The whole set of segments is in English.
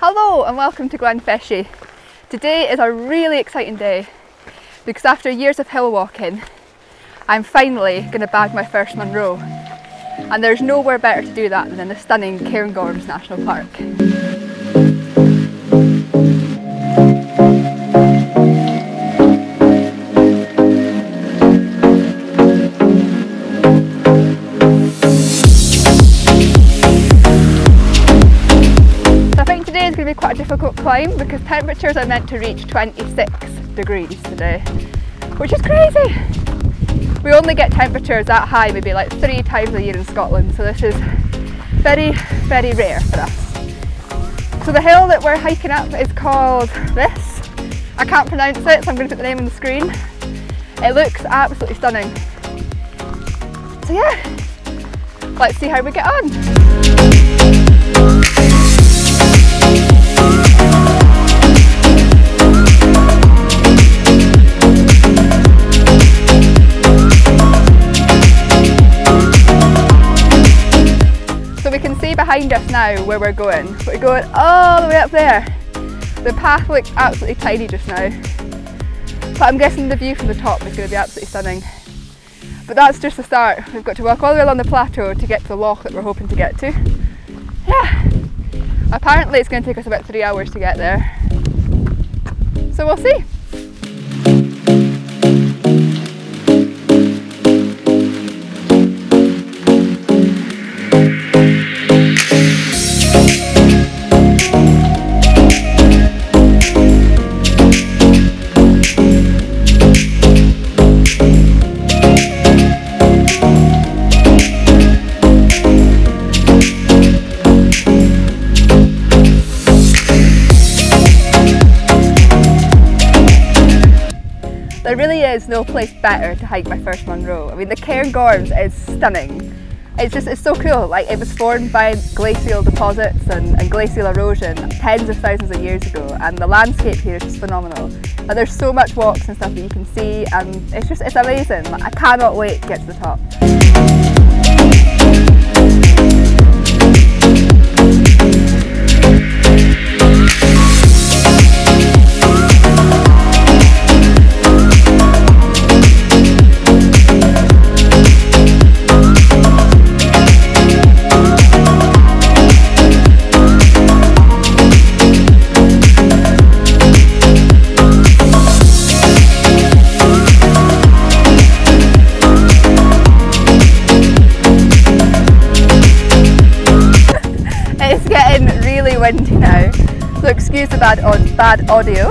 Hello and welcome to Glenfeshie. Today is a really exciting day because after years of hill walking, I'm finally going to bag my first Munro. And there's nowhere better to do that than in the stunning Cairngorms National Park. Climb because temperatures are meant to reach 26 degrees today, which is crazy. We only get temperatures that high maybe like three times a year in Scotland, so this is very, very rare for us. So the hill that we're hiking up is called this. I can't pronounce it, so I'm going to put the name on the screen. It looks absolutely stunning. So yeah, let's see how we get on. Behind us now where we're going. We're going all the way up there. The path looks absolutely tiny just now. But I'm guessing the view from the top is going to be absolutely stunning. But that's just the start. We've got to walk all the way along the plateau to get to the loch that we're hoping to get to. Yeah. Apparently it's going to take us about three hours to get there. So we'll see. Is no place better to hike my first Munro. I mean, the Cairngorms is stunning. It's just, it's so cool. Like, it was formed by glacial deposits and, and glacial erosion tens of thousands of years ago, and the landscape here is just phenomenal. And there's so much walks and stuff that you can see, and it's just, it's amazing. I cannot wait to get to the top. Windy now, so excuse the bad, bad audio.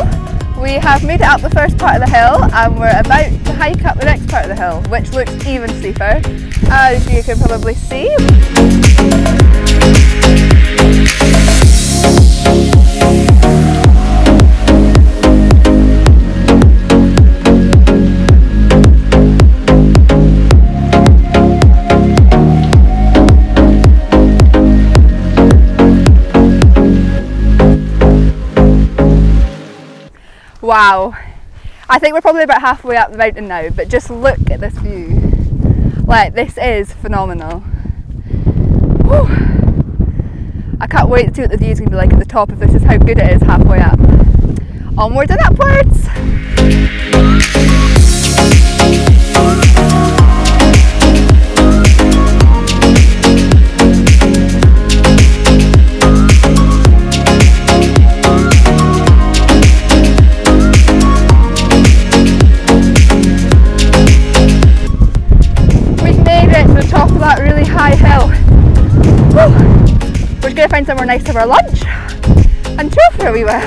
We have made it up the first part of the hill and we're about to hike up the next part of the hill, which looks even steeper, as you can probably see. Wow. I think we're probably about halfway up the mountain now, but just look at this view. Like, this is phenomenal. Whew. I can't wait to see what the view is going to be like at the top if this is how good it is halfway up. Onwards and upwards! To our lunch and chill for a wee while.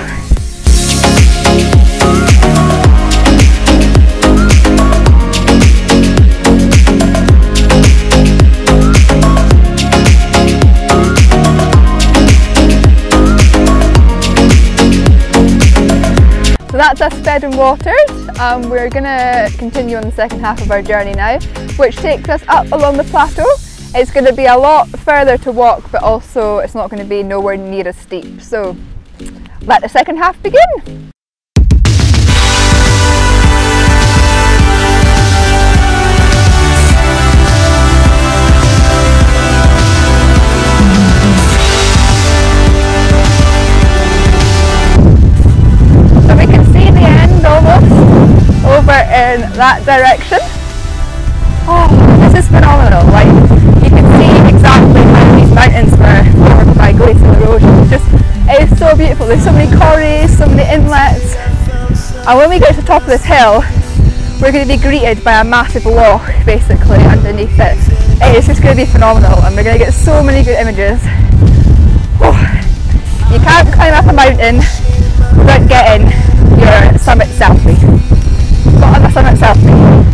So that's us fed and watered. Um, we're going to continue on the second half of our journey now, which takes us up along the plateau it's going to be a lot further to walk, but also it's not going to be nowhere near as steep. So let the second half begin. So we can see the end over in that direction. Is so. There's so many corries, so many inlets. And when we get to the top of this hill, we're going to be greeted by a massive loch basically underneath it. It is just going to be phenomenal and we're going to get so many good images. You can't climb up a mountain without getting your summit selfie. Got on the summit selfie.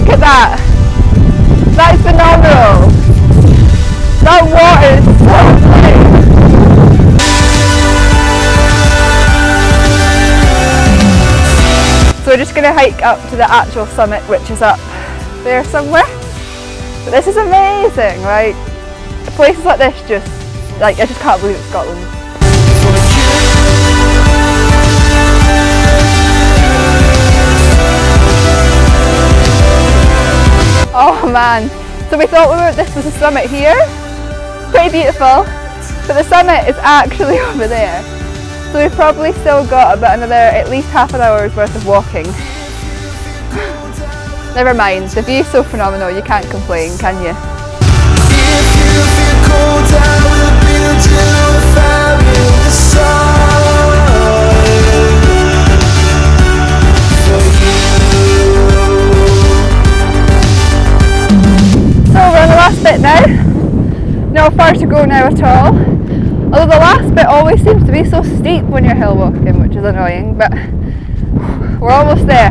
Look at that. That's phenomenal. That water is so blue. So we're just going to hike up to the actual summit, which is up there somewhere. But this is amazing, like places like this just, like I just can't believe it's Scotland. Oh man, so we thought we were, this was the summit here, pretty beautiful, but the summit is actually over there. So we've probably still got about another at least half an hour's worth of walking. Never mind, the view's so phenomenal you can't complain, can you? Far to go now at all. Although the last bit always seems to be so steep when you're hill walking, which is annoying, but we're almost there.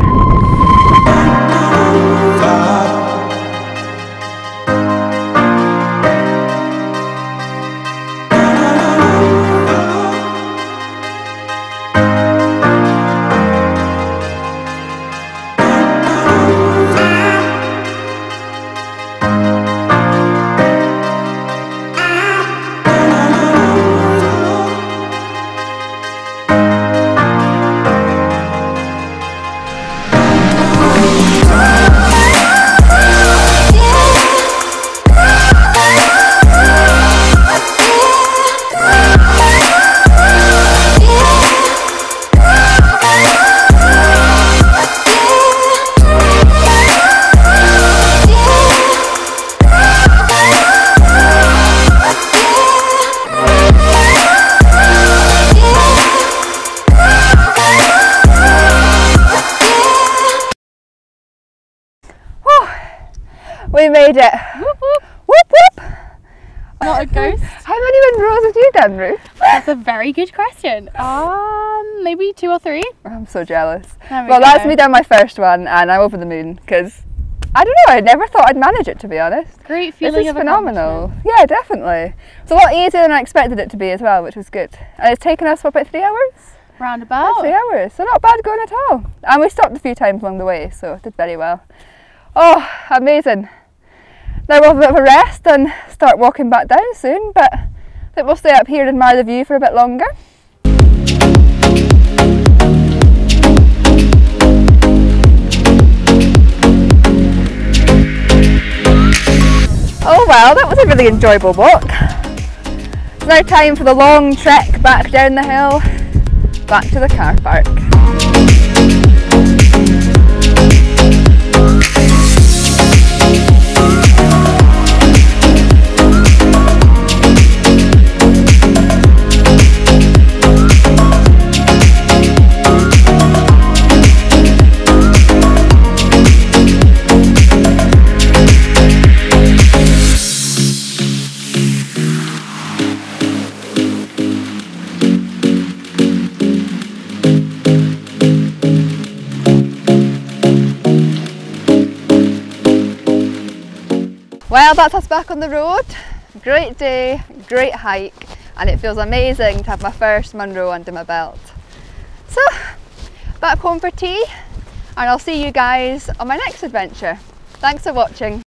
We made it. Whoop, whoop. Whoop whoop. Not a ghost. How many Munros have you done, Ruth? That's a very good question. Um, maybe two or three. I'm so jealous. There we well, that's me done my first one, and I'm over the moon because I don't know. I never thought I'd manage it to be honest. Great This feeling is of phenomenal. Yeah, definitely. It's a lot easier than I expected it to be as well, which was good. And it's taken us what, about three hours. Roundabout. Three hours, so not bad going at all. And we stopped a few times along the way, so it did very well. Oh, amazing. Now we'll have a bit of a rest and start walking back down soon, but I think we'll stay up here and admire the view for a bit longer. Oh well, that was a really enjoyable walk. It's now time for the long trek back down the hill, back to the car park. Well, that's us back on the road. Great day, great hike, and it feels amazing to have my first Munro under my belt. So, back home for tea, and I'll see you guys on my next adventure. Thanks for watching.